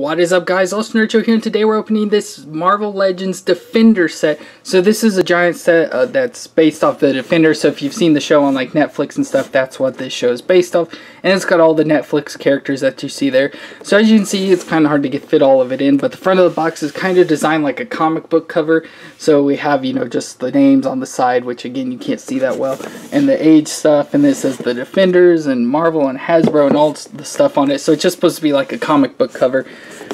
What is up guys, Austin Joe here and today we're opening this Marvel Legends Defender set. So this is a giant set uh, that's based off the Defender, so if you've seen the show on like Netflix and stuff, that's what this show is based off. And it's got all the Netflix characters that you see there. So as you can see, it's kind of hard to get fit all of it in, but the front of the box is kind of designed like a comic book cover. So we have, you know, just the names on the side, which again, you can't see that well, and the age stuff, and this says the Defenders, and Marvel, and Hasbro, and all the stuff on it. So it's just supposed to be like a comic book cover.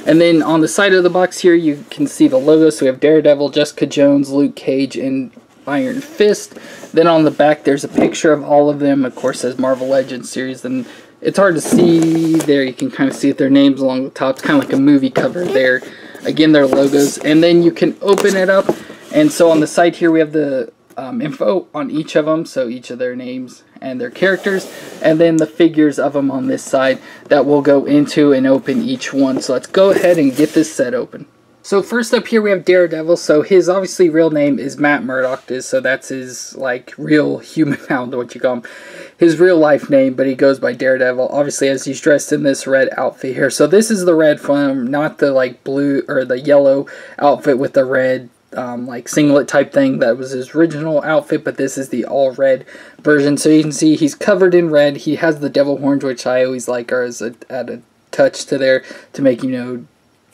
And then on the side of the box here, you can see the logo. So we have Daredevil, Jessica Jones, Luke Cage, and Iron Fist. Then on the back, there's a picture of all of them. Of course, says Marvel Legends series. And it's hard to see there. You can kind of see their names along the top. It's kind of like a movie cover there. Again, their logos. And then you can open it up. And so on the side here, we have the um, info on each of them, so each of their names and their characters, and then the figures of them on this side that will go into and open each one. So let's go ahead and get this set open. So first up here we have Daredevil. So his obviously real name is Matt Murdock, so that's his like real human. Know what you call him. His real life name, but he goes by Daredevil. Obviously, as he's dressed in this red outfit here. So this is the red form, not the like blue or the yellow outfit with the red um, like singlet type thing that was his original outfit, but this is the all red version. So you can see he's covered in red. He has the devil horns, which I always like, are as a, add a touch to there to make you know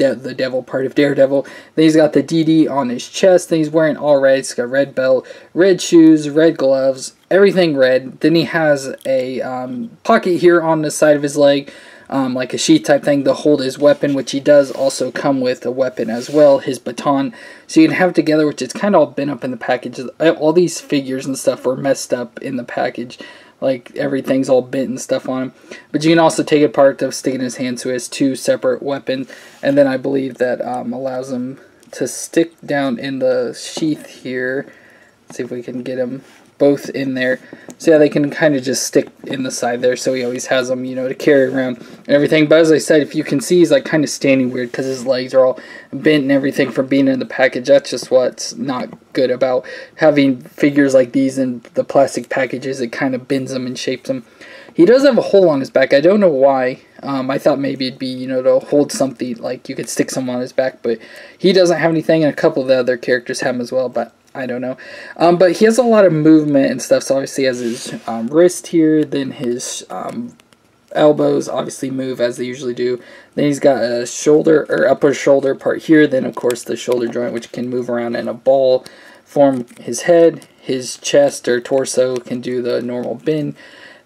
de the devil part of Daredevil. Then he's got the DD on his chest. Then he's wearing all red. He's got red belt, red shoes, red gloves, everything red. Then he has a um, pocket here on the side of his leg um, like a sheath type thing to hold his weapon, which he does also come with a weapon as well, his baton. So you can have together, which is kind of all bent up in the package. All these figures and stuff were messed up in the package. Like everything's all bent and stuff on him. But you can also take it apart to stick in his hand so he has two separate weapons. And then I believe that um, allows him to stick down in the sheath here. Let's see if we can get him both in there. So yeah, they can kind of just stick in the side there. So he always has them, you know, to carry around and everything. But as I said, if you can see, he's like kind of standing weird because his legs are all bent and everything from being in the package. That's just what's not good about having figures like these in the plastic packages. It kind of bends them and shapes them. He does have a hole on his back. I don't know why. Um, I thought maybe it'd be, you know, to hold something, like you could stick some on his back, but he doesn't have anything, and a couple of the other characters have them as well, but I don't know. Um, but he has a lot of movement and stuff. So obviously he has his um, wrist here, then his um, elbows obviously move as they usually do. Then he's got a shoulder or upper shoulder part here. Then of course the shoulder joint which can move around in a ball form. His head, his chest or torso can do the normal bend.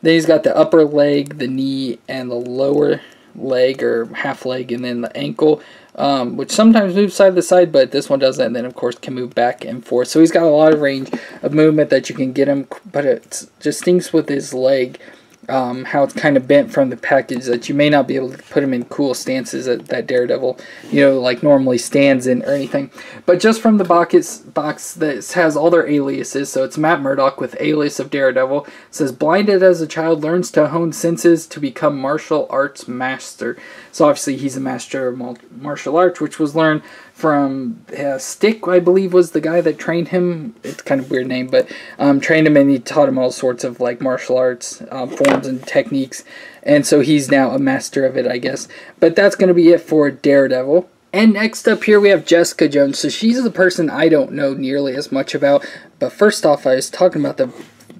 Then he's got the upper leg, the knee, and the lower leg or half leg, and then the ankle um, which sometimes moves side to side, but this one doesn't, and then of course can move back and forth. So he's got a lot of range of movement that you can get him, but it just stinks with his leg um, how it's kind of bent from the package that you may not be able to put him in cool stances that, that Daredevil, you know, like normally stands in or anything. But just from the box, box that has all their aliases, so it's Matt Murdock with alias of Daredevil. Says, blinded as a child, learns to hone senses to become martial arts master. So obviously he's a master of martial arts, which was learned from uh, Stick, I believe, was the guy that trained him. It's kind of weird name, but um, trained him and he taught him all sorts of like martial arts uh, forms and techniques. And so he's now a master of it, I guess. But that's going to be it for Daredevil. And next up here we have Jessica Jones. So she's the person I don't know nearly as much about. But first off, I was talking about the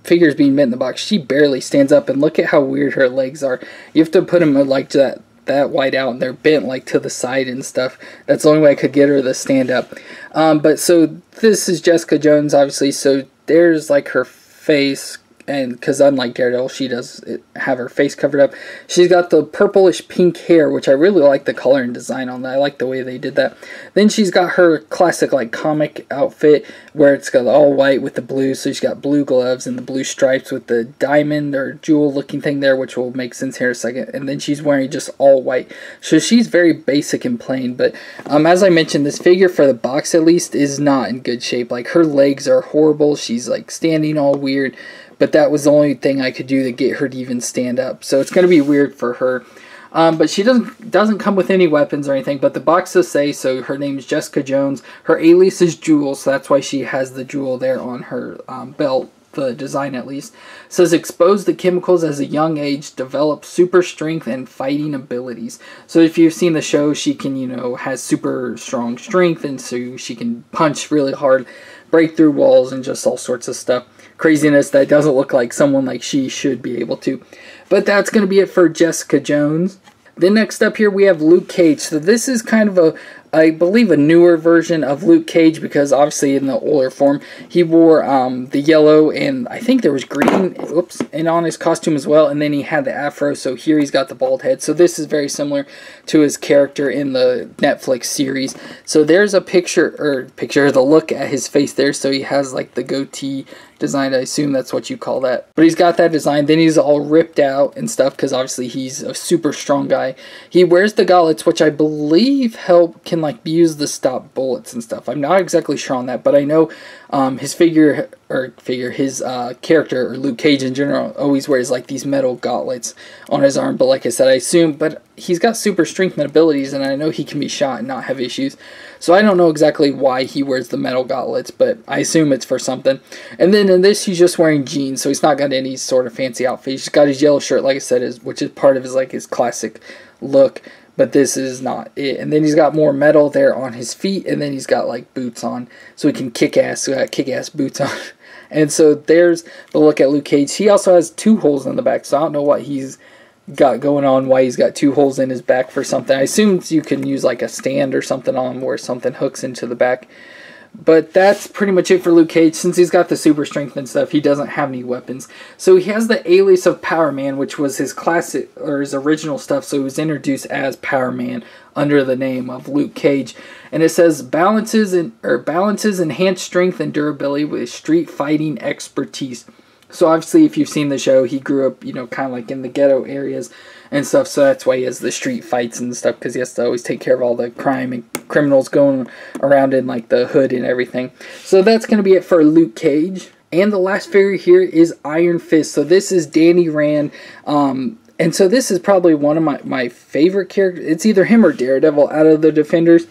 figures being met in the box. She barely stands up, and look at how weird her legs are. You have to put them like that that wide out and they're bent like to the side and stuff. That's the only way I could get her to stand up. Um, but so this is Jessica Jones, obviously. So there's like her face and because unlike Daredevil, she does have her face covered up. She's got the purplish pink hair, which I really like the color and design on that. I like the way they did that. Then she's got her classic like comic outfit where it's got all white with the blue. So she's got blue gloves and the blue stripes with the diamond or jewel looking thing there, which will make sense here in a second. And then she's wearing just all white. So she's very basic and plain. But um, as I mentioned, this figure for the box at least is not in good shape. Like her legs are horrible. She's like standing all weird but that was the only thing I could do to get her to even stand up. So it's going to be weird for her. Um, but she doesn't doesn't come with any weapons or anything. But the box does say so. Her name is Jessica Jones. Her alias is Jewel, so that's why she has the jewel there on her um, belt the design at least. Says exposed to chemicals as a young age, develop super strength and fighting abilities. So if you've seen the show, she can, you know, has super strong strength and so she can punch really hard, break through walls and just all sorts of stuff. Craziness that doesn't look like someone like she should be able to. But that's going to be it for Jessica Jones. Then next up here we have Luke Cage. So this is kind of a I believe a newer version of Luke Cage because obviously in the older form he wore um, the yellow and I think there was green oops and on his costume as well and then he had the afro so here he's got the bald head so this is very similar to his character in the Netflix series so there's a picture or picture of the look at his face there so he has like the goatee designed. I assume that's what you call that. But he's got that design. Then he's all ripped out and stuff because obviously he's a super strong guy. He wears the gauntlets, which I believe help can like used to stop bullets and stuff. I'm not exactly sure on that, but I know um, his figure or figure his uh, character or Luke Cage in general always wears like these metal gauntlets on his arm. But like I said, I assume, but he's got super strength and abilities, and I know he can be shot and not have issues. So I don't know exactly why he wears the metal gauntlets, but I assume it's for something. And then in this, he's just wearing jeans, so he's not got any sort of fancy outfit. He's just got his yellow shirt, like I said, is which is part of his like his classic look. But this is not it. And then he's got more metal there on his feet, and then he's got like boots on, so he can kick ass. So got kick ass boots on. and so there's the look at Luke Cage. He also has two holes in the back, so I don't know what he's got going on, why he's got two holes in his back for something. I assume you can use like a stand or something on where something hooks into the back. But that's pretty much it for Luke Cage. Since he's got the super strength and stuff, he doesn't have any weapons. So he has the alias of Power Man, which was his classic or his original stuff. So he was introduced as Power Man under the name of Luke Cage. And it says balances and or balances enhanced strength and durability with street fighting expertise. So obviously, if you've seen the show, he grew up, you know, kind of like in the ghetto areas and stuff. So that's why he has the street fights and stuff because he has to always take care of all the crime and criminals going around in like the hood and everything. So that's gonna be it for Luke Cage. And the last figure here is Iron Fist. So this is Danny Rand. Um, and so this is probably one of my, my favorite characters. It's either him or Daredevil out of the Defenders.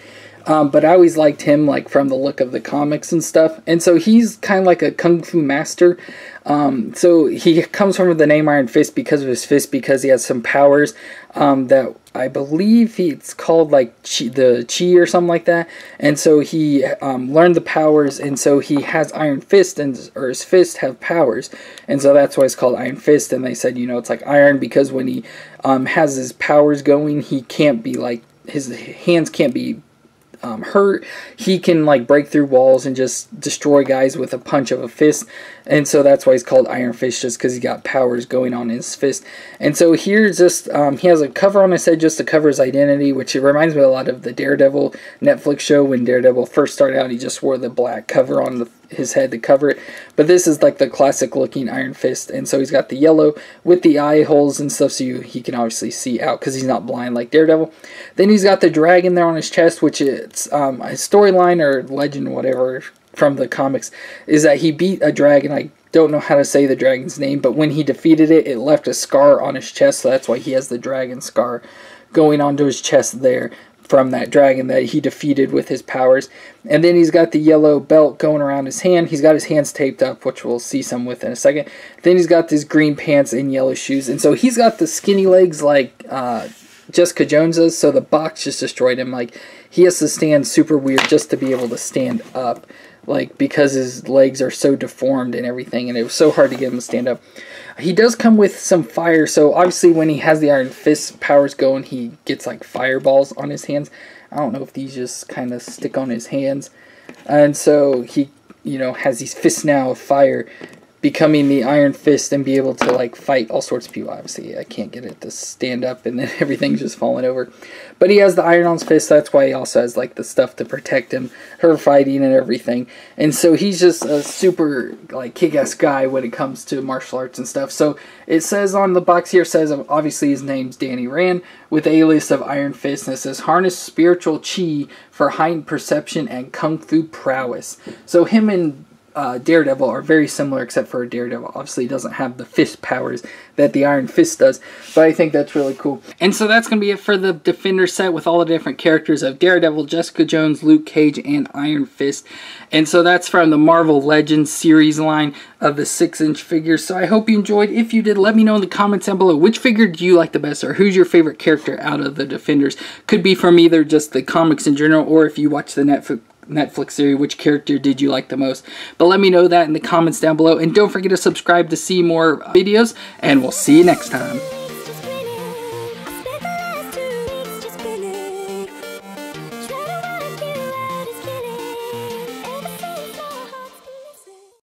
Um, but I always liked him like from the look of the comics and stuff. And so he's kind of like a kung fu master. Um, so he comes from the name Iron Fist because of his fist because he has some powers um, that I believe it's called like chi, the chi or something like that. And so he um, learned the powers, and so he has Iron Fist, and or his fist have powers, and so that's why it's called Iron Fist. And they said, you know, it's like iron because when he um, has his powers going, he can't be like his hands can't be um, hurt. He can like break through walls and just destroy guys with a punch of a fist. And so that's why he's called Iron Fist, just because he got powers going on in his fist. And so here, just um, he has a cover on his head just to cover his identity, which it reminds me a lot of the Daredevil Netflix show when Daredevil first started out. He just wore the black cover on the his head to cover it. But this is like the classic looking Iron Fist, and so he's got the yellow with the eye holes and stuff, so you, he can obviously see out because he's not blind like Daredevil. Then he's got the dragon there on his chest, which it's um, a storyline or legend, whatever, from the comics, is that he beat a dragon. I don't know how to say the dragon's name, but when he defeated it, it left a scar on his chest, so that's why he has the dragon scar going onto his chest there from that dragon that he defeated with his powers. And then he's got the yellow belt going around his hand. He's got his hands taped up, which we'll see some with in a second. Then he's got these green pants and yellow shoes. And so he's got the skinny legs like uh, Jessica Jones does. So the box just destroyed him. Like he has to stand super weird just to be able to stand up. Like because his legs are so deformed and everything. And it was so hard to get him to stand up. He does come with some fire, so obviously when he has the Iron Fist powers going, he gets like fireballs on his hands. I don't know if these just kind of stick on his hands. And so he, you know, has these fists now of fire becoming the Iron Fist and be able to like fight all sorts of people. Obviously, I can't get it to stand up, and then everything's just falling over. But he has the Iron on his fist. That's why he also has like the stuff to protect him, her fighting and everything. And so he's just a super like kick-ass guy when it comes to martial arts and stuff. So it says on the box here says obviously his name's Danny Rand with alias of Iron Fist, and it says harness spiritual chi for heightened perception and kung fu prowess. So him and uh, Daredevil are very similar, except for Daredevil obviously doesn't have the fist powers that the Iron Fist does. But I think that's really cool. And so that's going to be it for the Defender set with all the different characters of Daredevil, Jessica Jones, Luke Cage, and Iron Fist. And so that's from the Marvel Legends series line of the 6 inch figures. So I hope you enjoyed. If you did, let me know in the comments down below which figure do you like the best or who's your favorite character out of the Defenders. Could be from either just the comics in general or if you watch the Netflix Netflix series, which character did you like the most? But let me know that in the comments down below. And don't forget to subscribe to see more videos, and we'll see you next time.